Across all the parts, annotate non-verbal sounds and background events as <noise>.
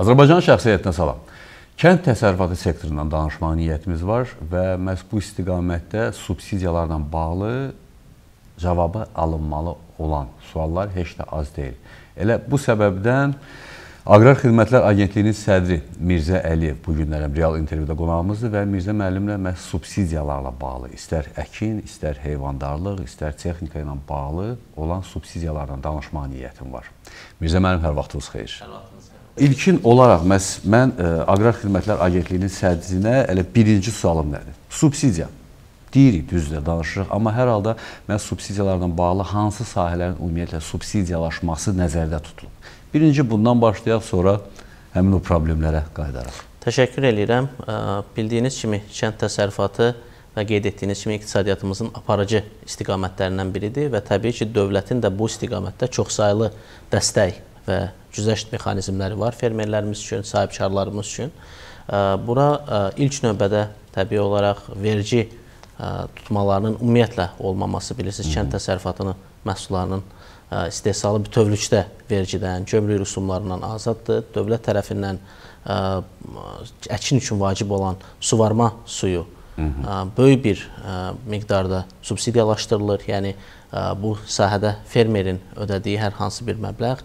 Azərbaycan şəxsiyyətinə salam. Kənd təsərrüfatı sektorundan danışmaq niyyətimiz var və məhz bu istiqamətdə subsidiyalarla bağlı cavabı alınmalı olan suallar heç də az deyil. Elə bu səbəbdən Aqrar Xidmətlər Agentliyinin sədri Mirzə Əliyev bu günlərə real intervyuda qonağımızdır və Mirzə müəllimlə məhz subsidiyalarla bağlı, istər əkin, istər heyvandarlıq, istər texnika ilə bağlı olan subsidiyalardan danışmaq niyyətim var. Mirzə müəllim, hər vaxtınız xeyir. Hər vaxtınız İlkin olaraq məs mən ə, e, Aqrar Xidmətlər Agentliyinin sədrinə elə birinci sualım nədir? Subsidiya. Deyirik, düzdür, danışırıq, amma hər halda mən subsidiyalarla bağlı hansı sahələrin ümumiyyətlə subsidiyalaşması nəzərdə tutulub? Birinci bundan başlayaq, sonra həmin o problemlərə qayıdaraq. Təşəkkür edirəm. Bildiyiniz kimi kənd təsərrüfatı və qeyd etdiyiniz kimi iqtisadiyyatımızın aparıcı istiqamətlərindən biridir və təbii ki, dövlətin də bu istiqamətdə çoxsaylı dəstək və güzəşt mexanizmləri var fermerlərimiz üçün, sahibkarlarımız üçün. Bura ilk növbədə təbii olaraq vergi tutmalarının ümumiyyətlə olmaması, bilirsiniz, kənd təsərrüfatının məhsullarının istehsalı bütövlükdə vergidən, gömrük rüsumlarından azaddır. Dövlət tərəfindən əkin üçün vacib olan suvarma suyu böyük bir miqdarda subsidiyalaşdırılır. Yəni bu sahədə fermerin ödədiyi hər hansı bir məbləğ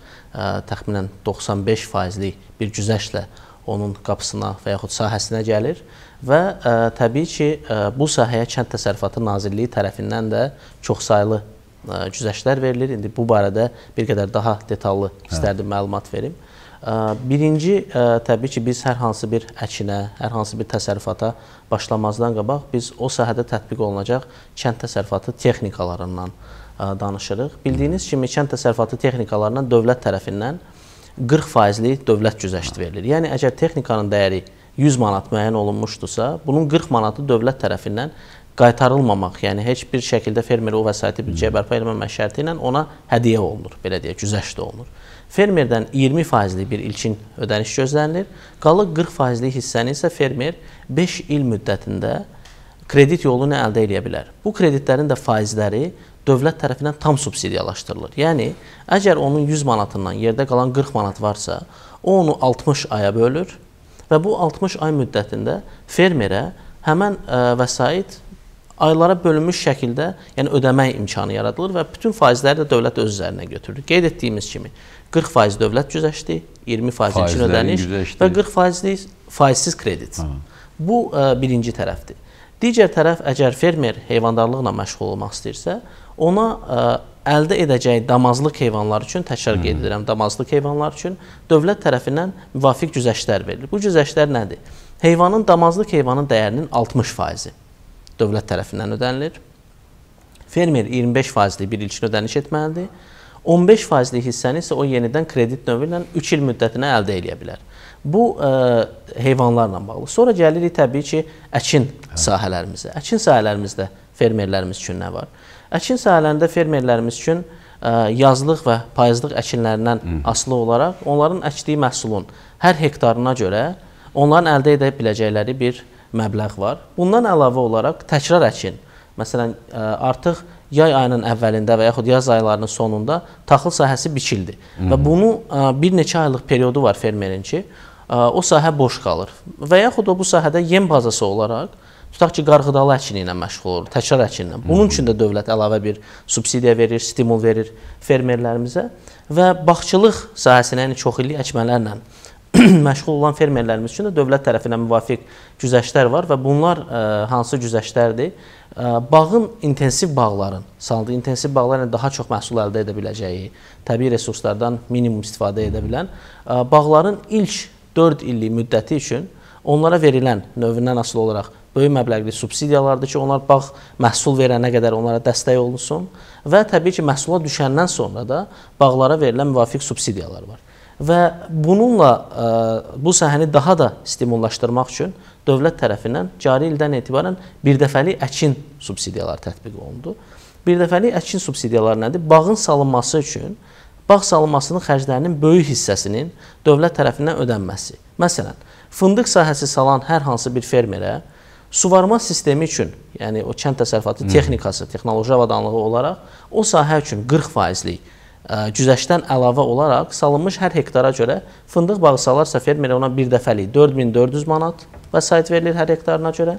təxminən 95 faizlik bir güzəştlə onun qapısına və yaxud sahəsinə gəlir və ə, təbii ki, ə, bu sahəyə Kənd Təsərrüfatı Nazirliyi tərəfindən də çoxsaylı ə, güzəştlər verilir. İndi bu barədə bir qədər daha detallı istərdim hə. məlumat verim. Birinci, təbii ki, biz hər hansı bir əkinə, hər hansı bir təsərrüfata başlamazdan qabaq biz o sahədə tətbiq olunacaq kənd təsərrüfatı texnikalarından danışırıq. Bildiyiniz kimi, kənd təsərrüfatı texnikalarından dövlət tərəfindən 40 faizli dövlət güzəşti verilir. Yəni, əgər texnikanın dəyəri 100 manat müəyyən olunmuşdursa, bunun 40 manatı dövlət tərəfindən qaytarılmamaq, yəni heç bir şəkildə fermer o vəsaiti büdcəyə bərpa etməmək şərti ilə ona hədiyyə olunur, belə deyək, güzəşt olunur. Fermerdən 20 faizli bir ilkin ödəniş gözlənilir. Qalıq 40 faizli hissəni isə fermer 5 il müddətində kredit yolu ilə əldə edə bilər. Bu kreditlərin də faizləri dövlət tərəfindən tam subsidiyalaşdırılır. Yəni, əgər onun 100 manatından yerdə qalan 40 manat varsa, o onu 60 aya bölür və bu 60 ay müddətində fermerə həmən ə, vəsait aylara bölünmüş şəkildə, yəni ödəmək imkanı yaradılır və bütün faizləri də dövlət öz üzərinə götürür. Qeyd etdiyimiz kimi 40% dövlət güzəşti, 20% ilkin ödəniş güzəşti. və 40% faizsiz kredit. Ha. Bu ə, birinci tərəfdir. Digər tərəf əgər fermer heyvandarlıqla məşğul olmaq istəyirsə, ona ə, əldə edəcəyi damazlıq heyvanlar üçün təkrar qeyd edirəm, damazlıq heyvanlar üçün dövlət tərəfindən müvafiq güzəştlər verilir. Bu güzəştlər nədir? Heyvanın damazlıq heyvanın dəyərinin 60%-i dövlət tərəfindən ödənilir. Fermer 25 faizli bir ilkin ödəniş etməlidir. 15 faizli hissəni isə o yenidən kredit növü ilə 3 il müddətinə əldə edə bilər. Bu ə, e, heyvanlarla bağlı. Sonra gəlirik təbii ki, əkin hə. sahələrimizə. Əkin sahələrimizdə fermerlərimiz üçün nə var? Əkin sahələrində fermerlərimiz üçün ə, e, yazlıq və payızlıq əkinlərindən Hı. asılı olaraq onların əkdiyi məhsulun hər hektarına görə onların əldə edə biləcəkləri bir məbləğ var. Bundan əlavə olaraq təkrar əkin. Məsələn, artıq yay ayının əvvəlində və yaxud yaz aylarının sonunda taxıl sahəsi biçildi. Hı -hı. Və bunu bir neçə aylıq periodu var fermerin ki, o sahə boş qalır. Və yaxud o bu sahədə yem bazası olaraq tutaq ki, qarğıdalı əkini ilə məşğul olur, təkrar əkinlə. Bunun üçün də dövlət əlavə bir subsidiya verir, stimul verir fermerlərimizə və bağçılıq sahəsinə, yəni çoxillik əkmələrlə <clears throat> məşğul olan fermerlərimiz üçün də dövlət tərəfindən müvafiq güzəştlər var və bunlar ə, hansı güzəştlərdir? bağın intensiv bağların, saldığı intensiv bağlarla daha çox məhsul əldə edə biləcəyi, təbii resurslardan minimum istifadə edə bilən bağların ilk 4 illik müddəti üçün onlara verilən növündən asılı olaraq böyük məbləğli subsidiyalardır ki, onlar bağ məhsul verənə qədər onlara dəstək olunsun və təbii ki, məhsula düşəndən sonra da bağlara verilən müvafiq subsidiyalar var. Və bununla ə, bu sahəni daha da stimullaşdırmaq üçün dövlət tərəfindən cari ildən etibarən birdəfəlik əkin subsidiyaları tətbiq olundu. Birdəfəlik əkin subsidiyaları nədir? Bağın salınması üçün bağ salınmasının xərclərinin böyük hissəsinin dövlət tərəfindən ödənməsi. Məsələn, fındıq sahəsi salan hər hansı bir fermerə suvarma sistemi üçün, yəni o kənd təsərrüfatı texnikası, texnoloji avadanlığı olaraq o sahə üçün 40 faizlik güzəştdən əlavə olaraq salınmış hər hektara görə fındıq bağı salarsa fermerə ona bir dəfəlik 4400 manat vəsait verilir hər hektarına görə.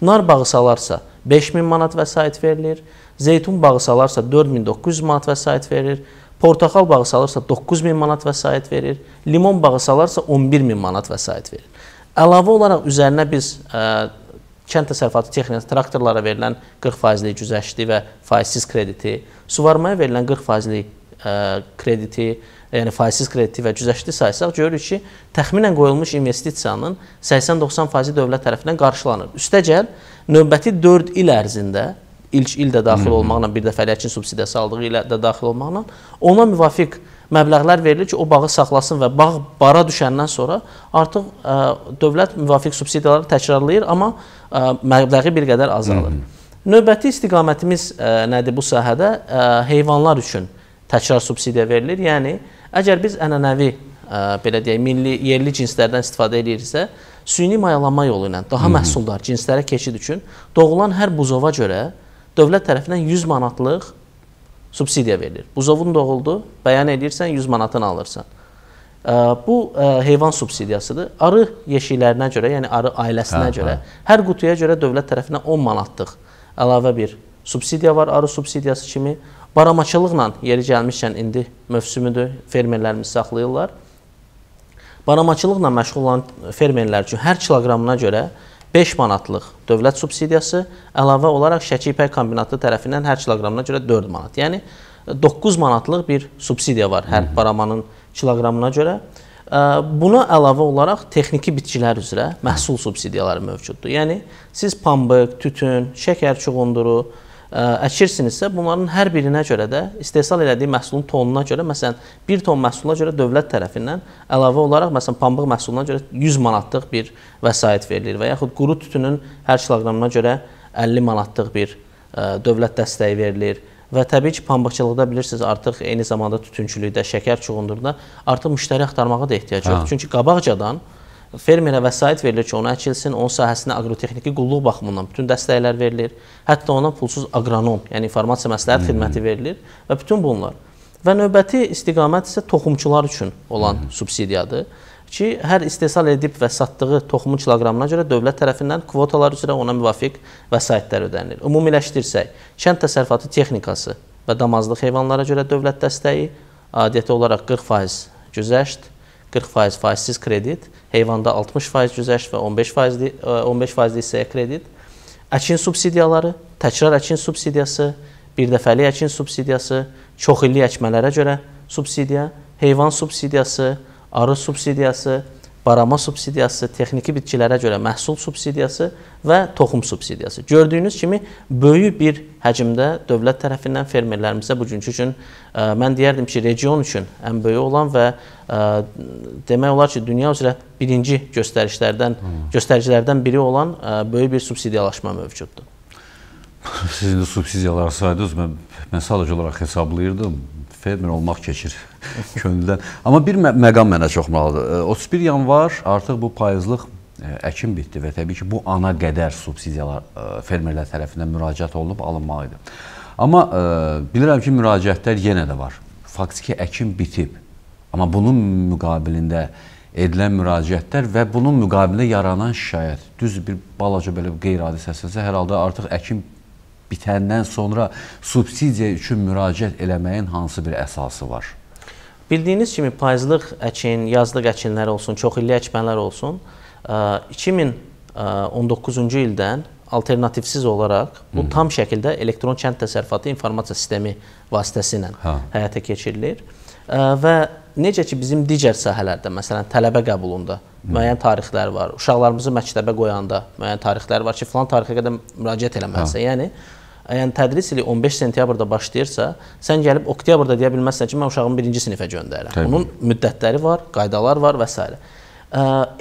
Nar bağı salarsa 5000 manat vəsait verilir. Zeytun bağı salarsa 4900 manat vəsait verilir. Portaxal bağı salırsa 9000 manat vəsait verir. Limon bağı salarsa 11000 manat vəsait verir. Əlavə olaraq üzərinə biz ə, kənd təsərrüfatı texnikası traktorlara verilən 40%lik güzəştli və faizsiz krediti, suvarmaya verilən 40%lik ə, krediti, yəni faizsiz krediti və güzəştli saysaq görürük ki, təxminən qoyulmuş investisiyanın 80-90% dövlət tərəfindən qarşılanır. Üstəgəl növbəti 4 il ərzində ilk il də daxil olmaqla bir dəfəlik əkin subsidiyası aldığı ilə də daxil olmaqla ona müvafiq məbləğlər verilir ki, o bağı saxlasın və bağ bara düşəndən sonra artıq ə, dövlət müvafiq subsidiyaları təkrarlayır, amma ə, məbləği bir qədər azalır. Hı -hı. Növbəti istiqamətimiz ə, nədir bu sahədə? Ə, heyvanlar üçün təkrar subsidiya verilir. Yəni əgər biz ənənəvi ə, belə deyək, milli, yerli cinslərdən istifadə ediriksə, süni mayalanma yolu ilə daha məhsuldar cinslərə keçid üçün doğulan hər buzova görə dövlət tərəfindən 100 manatlıq subsidiya verilir. Buzovun doğuldu, bəyan edirsən 100 manatını alırsan. Bu heyvan subsidiyasıdır. Arı yeşiklərinə görə, yəni arı ailəsinə hə, görə, hə. hər qutuya görə dövlət tərəfindən 10 manatlıq əlavə bir subsidiya var, arı subsidiyası kimi. Baramaçılıqla yeri gəlmişkən indi mövsümüdür, fermerlərimiz saxlayırlar. Baramaçılıqla məşğul olan fermerlər üçün hər kiloqramına görə 5 manatlıq dövlət subsidiyası, əlavə olaraq Şəki ipək kombinatı tərəfindən hər kiloqramına görə 4 manat. Yəni 9 manatlıq bir subsidiya var hər baramanın kiloqramına görə. Buna əlavə olaraq texniki bitkilər üzrə məhsul subsidiyaları mövcuddur. Yəni siz pambıq, tütün, şəkər çuğunduru, əkirsinizsə, bunların hər birinə görə də istehsal elədiyi məhsulun tonuna görə, məsələn, 1 ton məhsula görə dövlət tərəfindən əlavə olaraq, məsələn, pambıq məhsuluna görə 100 manatlıq bir vəsait verilir və yaxud quru tütünün hər kiloqramına görə 50 manatlıq bir ə, dövlət dəstəyi verilir. Və təbii ki, pambıqçılıqda bilirsiniz, artıq eyni zamanda tütünçülükdə, şəkər çuğundurda artıq müştəri axtarmağa da ehtiyac yoxdur. Çünki qabaqcadan fermerə vəsait verilir ki, onu əkilsin, onun sahəsinə aqrotexniki qulluq baxımından bütün dəstəklər verilir. Hətta ona pulsuz aqronom, yəni informasiya məsləhət xidməti verilir və bütün bunlar. Və növbəti istiqamət isə toxumçular üçün olan subsidiyadır ki, hər istehsal edib və satdığı toxumun kiloqramına görə dövlət tərəfindən kvotalar üzrə ona müvafiq vəsaitlər ödənilir. Ümumiləşdirsək, kənd təsərrüfatı texnikası və damazlıq heyvanlara görə dövlət dəstəyi adiyyəti olaraq 40% güzəşt, 40% faizsiz kredit, heyvanda 60% güzəşt və 15% 15% hissəyə kredit, əkin subsidiyaları, təkrar əkin subsidiyası, bir dəfəlik əkin subsidiyası, çoxillik əkmələrə görə subsidiya, heyvan subsidiyası, arı subsidiyası, barama subsidiyası, texniki bitkilərə görə məhsul subsidiyası və toxum subsidiyası. Gördüyünüz kimi böyük bir həcmdə dövlət tərəfindən fermerlərimizə bugünkü gün ə, mən deyərdim ki, region üçün ən böyük olan və ə, demək olar ki, dünya üzrə birinci göstərişlərdən, hmm. göstəricilərdən biri olan ə, böyük bir subsidiyalaşma mövcuddur. Siz indi subsidiyaları saydınız, mən, mən sadəcə olaraq hesablayırdım fermer olmaq keçir <laughs> könüldən. Amma bir mə məqam mənə çox maraqlıdır. 31 yanvar artıq bu payızlıq əkin bitdi və təbii ki, bu ana qədər subsidiyalar fermerlər tərəfindən müraciət olunub alınmalı idi. Amma ə, bilirəm ki, müraciətlər yenə də var. Faktiki əkin bitib. Amma bunun müqabilində edilən müraciətlər və bunun müqabilində yaranan şikayət, düz bir balaca belə qeyri-adi səslənsə, hər halda artıq əkin bitəndən sonra subsidiya üçün müraciət eləməyin hansı bir əsası var? Bildiyiniz kimi payızlıq əkin, yazlıq əkinlər olsun, çoxillik əkmələr olsun, 2019-cu ildən alternativsiz olaraq bu tam şəkildə elektron kənd təsərrüfatı informasiya sistemi vasitəsilə hə. həyata keçirilir. Və necə ki bizim digər sahələrdə, məsələn, tələbə qəbulunda müəyyən tarixlər var. Uşaqlarımızı məktəbə qoyanda müəyyən tarixlər var ki, filan tarixə qədər müraciət eləməlisən. Hə. Yəni yəni tədris ili 15 sentyabrda başlayırsa, sən gəlib oktyabrda deyə bilməzsən ki, mən uşağımı birinci sinifə göndərirəm. Təbii. Onun müddətləri var, qaydalar var və s.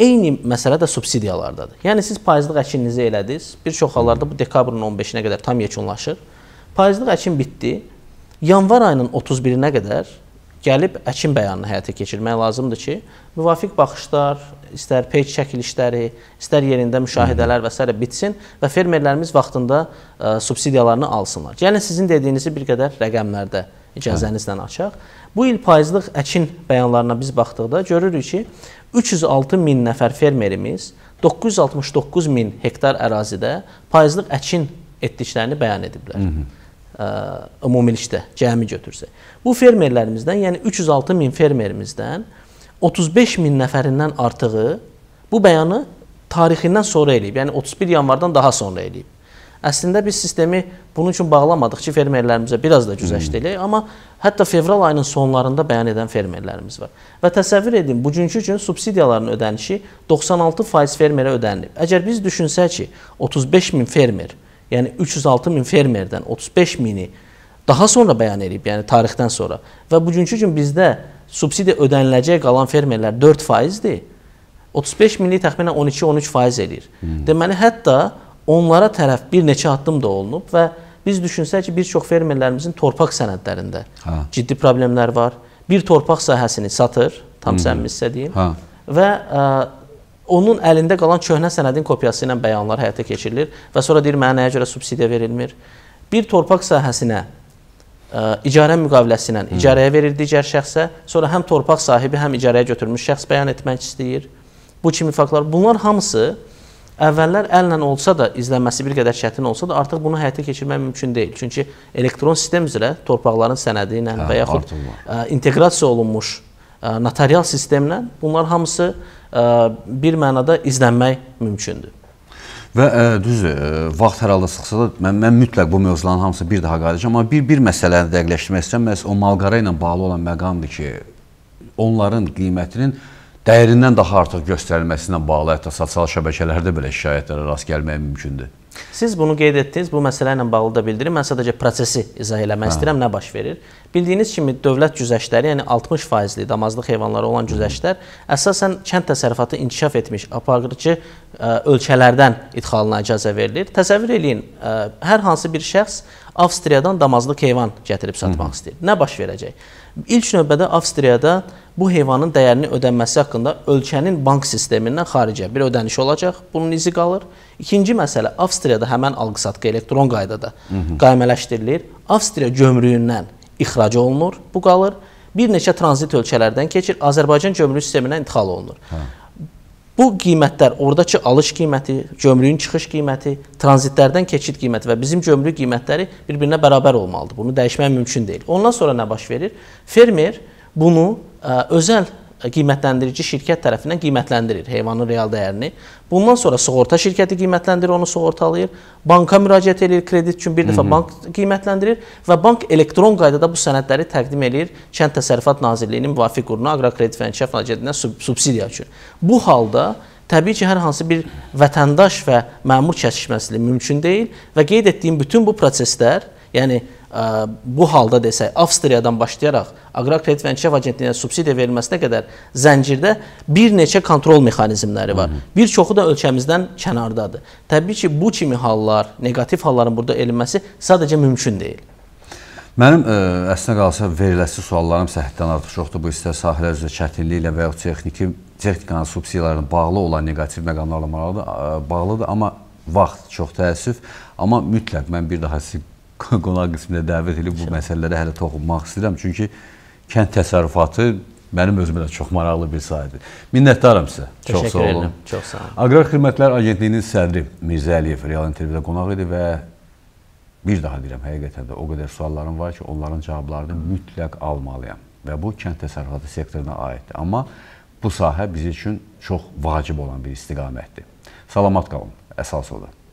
Eyni məsələ də subsidiyalardadır. Yəni siz payızlıq əkininizi elədiniz. Bir çox hallarda bu dekabrın 15-nə qədər tam yekunlaşır. Payızlıq əkin bitdi. Yanvar ayının 31-nə qədər gəlib əkin bəyanını həyata keçirmək lazımdır ki, müvafiq baxışlar, istər peyk çəkilişləri, istər yerində müşahidələr və s. bitsin və fermerlərimiz vaxtında ə, subsidiyalarını alsınlar. Yəni sizin dediyinizi bir qədər rəqəmlərdə icazənizlə açaq. Bu il payızlıq əkin bəyanlarına biz baxdıqda görürük ki, 306 min nəfər fermerimiz 969 min hektar ərazidə payızlıq əkin etdiklərini bəyan ediblər. Hı -hı. Ümumilikdə cəmi götürsək. Bu fermerlərimizdən, yəni 306 min fermerimizdən 35 min nəfərindən artığı bu bəyanı tarixindən sonra eləyib. Yəni 31 yanvardan daha sonra eləyib. Əslində biz sistemi bunun üçün bağlamadıq ki, fermerlərimizə biraz da güzəşt eləyək, amma hətta fevral ayının sonlarında bəyan edən fermerlərimiz var. Və təsəvvür edin, bugünkü gün subsidiyaların ödənişi 96% fermerə ödənilib. Əgər biz düşünsək ki, 35 min fermer, yəni 306 min fermerdən 35 mini daha sonra bəyan edib, yəni tarixdən sonra və bugünkü gün bizdə subsidiya ödəniləcək qalan fermerlər 4%dir. 35 minlik təxminən 12-13% eləyir. Hmm. Deməli, hətta onlara tərəf bir neçə addım da olunub və biz düşünsək ki, bir çox fermerlərimizin torpaq sənədlərində ha. ciddi problemlər var. Bir torpaq sahəsini satır, tam səmimizsə deyim. Ha. Və ə, onun əlində qalan köhnə sənədin kopyası ilə bəyanlar həyata keçirilir və sonra deyir mənə nəyə görə subsidiya verilmir. Bir torpaq sahəsinə ə, icarə müqaviləsi ilə icarəyə verir digər şəxsə, sonra həm torpaq sahibi, həm icarəyə götürmüş şəxs bəyan etmək istəyir. Bu kimi faktlar, bunlar hamısı Əvvəllər əllə olsa da izlənməsi bir qədər çətin olsa da artıq bunu həyata keçirmək mümkün deyil. Çünki elektron sistem üzrə torpaqların sənədi ilə hə, və yaxud ə, inteqrasiya olunmuş notarial sistemlə bunlar hamısı bir mənada izlənmək mümkündür. Və ə, düzdür, ə, vaxt hər halda sıxsa da mən, mən mütləq bu mövzuların hamısı bir daha qayıdacağam, amma bir bir məsələni dəqiqləşdirmək istəyirəm. Məhz o malqara ilə bağlı olan məqamdır ki, onların qiymətinin dəyərindən daha artıq göstərilməsi ilə bağlı hətta sosial şəbəkələrdə belə şikayətlərə rast gəlmək mümkündür. Siz bunu qeyd etdiniz, bu məsələ ilə bağlı da bildirim. Mən sadəcə prosesi izah eləmək hə. istəyirəm, nə baş verir. Bildiyiniz kimi dövlət güzəştləri, yəni 60 faizli damazlıq heyvanları olan güzəştlər əsasən kənd təsərrüfatı inkişaf etmiş aparıcı ölkələrdən idxalına icazə verilir. Təsəvvür eləyin, ə, hər hansı bir şəxs Avstriyadan damazlıq heyvan gətirib satmaq Hı -hı. istəyir. Nə baş verəcək? İlk növbədə Avstriyada bu heyvanın dəyərinin ödənməsi haqqında ölkənin bank sistemindən xaricə bir ödəniş olacaq. Bunun izi qalır. İkinci məsələ Avstriyada həmən alqı-satqı elektron qaydada qaymələşdirilir. Avstriya gömrüyündən ixrac olunur. Bu qalır. Bir neçə tranzit ölkələrdən keçir. Azərbaycan gömrük sistemindən idxal olunur. Hə. Bu qiymətlər, oradakı alış qiyməti, gömrüyün çıxış qiyməti, tranzitlərdən keçid qiyməti və bizim gömrük qiymətləri bir-birinə bərabər olmalıdır. Bunu dəyişmək mümkün deyil. Ondan sonra nə baş verir? Fermer bunu ə, özəl qiymətləndirici şirkət tərəfindən qiymətləndirir heyvanın real dəyərini. Bundan sonra sığorta şirkəti qiymətləndirir, onu sığortalayır. Banka müraciət edir, kredit üçün bir dəfə Hı -hı. bank qiymətləndirir və bank elektron qaydada bu sənədləri təqdim edir Kənd Təsərrüfat Nazirliyinin müvafiq qurumuna Aqrar Kredit və İnkişaf Agentliyindən sub subsidiya üçün. Bu halda təbii ki, hər hansı bir vətəndaş və məmur kəsişməsi mümkün deyil və qeyd etdiyim bütün bu proseslər, yəni bu halda desək, Avstriyadan başlayaraq Aqrar Kredit və İnkişaf Agentliyinə subsidiya verilməsinə qədər zəncirdə bir neçə kontrol mexanizmləri var. Bir çoxu da ölkəmizdən kənardadır. Təbii ki, bu kimi hallar, neqativ halların burada edilməsi sadəcə mümkün deyil. Mənim ə, əslində qalsa veriləsi suallarım səhhətdən artıq çoxdur. Bu istər sahələr üzrə çətinliyi ilə və ya texniki texnikanın subsidiyalarına bağlı olan neqativ məqamlarla bağlıdır, amma vaxt çox təəssüf, amma mütləq mən bir daha sizi qonaq qismində dəvət edib bu məsələlərə hələ toxunmaq istəyirəm. Çünki kənd təsərrüfatı mənim özümə də çox maraqlı bir sahədir. Minnətdaram sizə. Çox sağ olun. Çox sağ olun. Aqrar Xidmətlər Agentliyinin sədri Mirzə Əliyev real intervyuda qonaq idi və bir daha deyirəm, həqiqətən də o qədər suallarım var ki, onların cavablarını mütləq almalıyam və bu kənd təsərrüfatı sektoruna aiddir. Amma bu sahə bizim üçün çox vacib olan bir istiqamətdir. Salamat qalın. Əsas odur.